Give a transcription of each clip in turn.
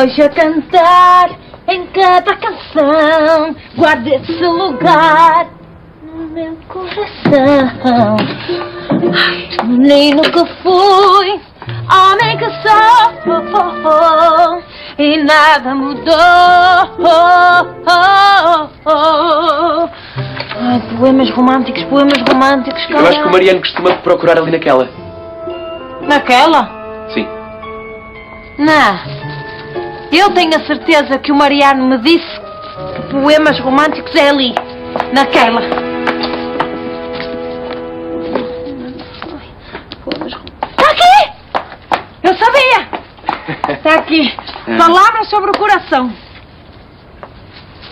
Hoje a cantar em cada canção, guarda esse lugar no meu coração. Ai, menino que fui, homem que sou, e nada mudou. Ai, poemas românticos, poemas românticos. Eu acho que o Mariano costuma procurar ali naquela. Naquela? Sim. Não. Eu tenho a certeza que o Mariano me disse que poemas românticos é ali, naquela. Está aqui! Eu sabia! Está aqui. Palavras sobre o coração.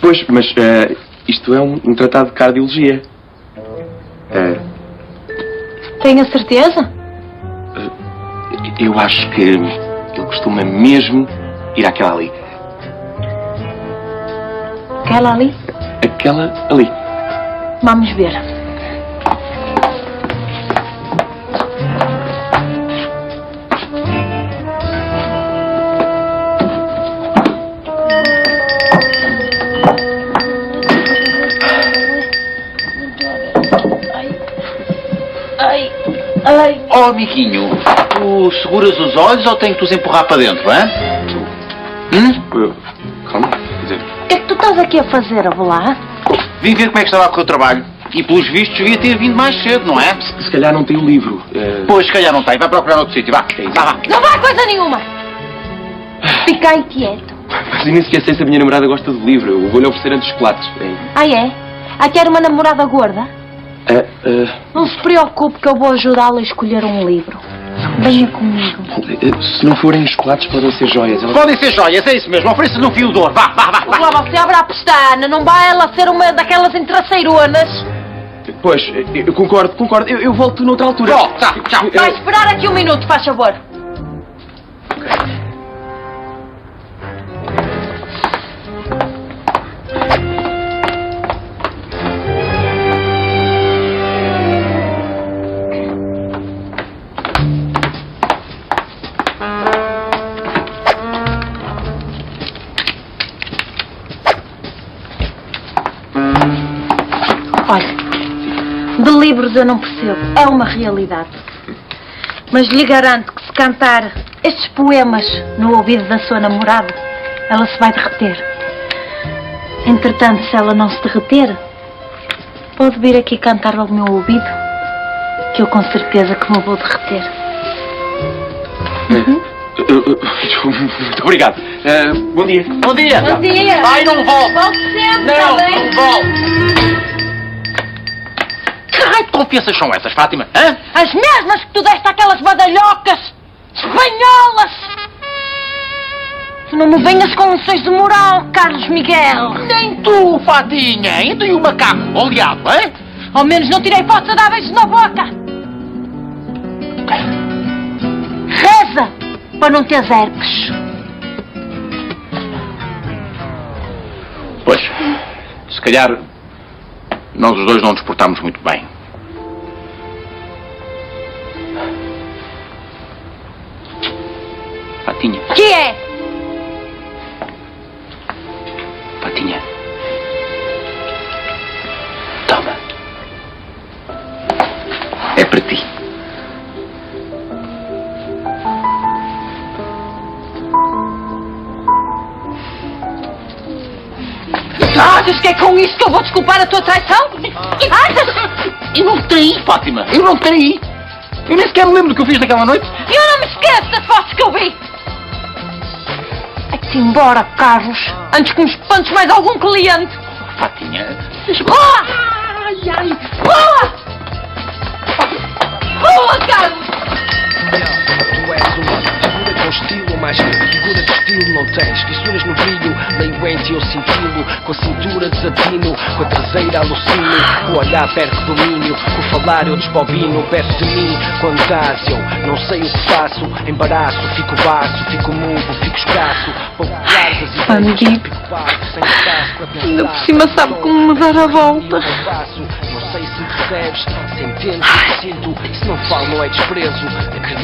Pois, mas eh, isto é um, um tratado de cardiologia. Eh, Tenho a certeza? eu acho que ele costuma mesmo ir àquela ali. Aquela ali? Aquela ali. Vamos ver. Ai, ai. Oh, amiguinho, tu seguras os olhos ou tenho que os empurrar para dentro, hein? Hum? Calma, quer dizer, O que é que tu estás aqui a fazer, Avelá? Vim ver como é que estava a correr o trabalho. E pelos vistos devia ter vindo mais cedo, não é? se calhar não tem o livro. Eh, Pois, se calhar não tem. Vai procurar outro sítio, vá. Vá, vá. Não vai coisa nenhuma! Fica aí quieto. Mas eu nem sequer sei se a minha namorada gosta do livro. Eu vou-lhe oferecer antes chocolates. Eh, Ah, é? Ah, quer uma namorada gorda? eh, eh, Não se preocupe que eu vou ajudá-la a escolher um livro. Venha comigo. eh, se não forem chocolates, podem ser joias. Ela- Podem ser joias, é isso mesmo. Ofereça-lhe um fio de ouro. Vá, vá, vá. vá. Lá você abre a pestana, não vai ela ser uma daquelas entreceironas. Pois, eh, eu concordo, concordo. Eu, eu volto noutra altura. Tchau, tchau, tchau. Vai esperar aqui um minuto, faz favor. Olha, livros eu não percebo, é uma realidade. Mas lhe garanto que se cantar estes poemas no ouvido da sua namorada, ela se vai derreter. Entretanto, se ela não se derreter, pode vir aqui cantar ao meu ouvido, que eu com certeza que me vou derreter. eh, Muito obrigado. Eh, bom dia. Bom dia. Bom dia. Ai, não volte. Volte sempre, Não, bem? não volte. Confianças são essas, Fátima? Hã? As mesmas que tu deste àquelas badalhocas espanholas! Não me venhas com lições de moral, Carlos Miguel! Nem tu, Fatinha. Tu e o macaco, oleado, hein? Ao menos não tirei fotos a dar beijos na boca! Reza para não teres herpes! Pois, se calhar nós os dois não nos portámos muito bem. Fatinha, Que é? Fatinha. Toma. É para ti. Achas que é com isso que eu vou desculpar a tua traição? Achas? Eu não traí, Fátima. Eu não traí. Eu nem sequer me lembro do que eu fiz naquela noite. Eu não me esqueço das fotos que eu vi! Vai-te embora, Carlos, antes que me espantes mais algum cliente! Fatinha, Boa! Ai, ai! Boa! Mas figura de estilo não tens. Fissuras no brilho, ti eu cintilho. Com a cintura desatino, com a traseira alucino. Com o olhar perco domínio, com o falar eu desbobino. Perto de mim, quando estás eu não sei o que faço. Embaraço, fico baço, fico mudo, fico escasso. Pouco largas e. Ainda por cima sabe como me dar a volta. Não sei se percebes, se entendes o que sinto. Se não falo, não é desprezo. Acredito.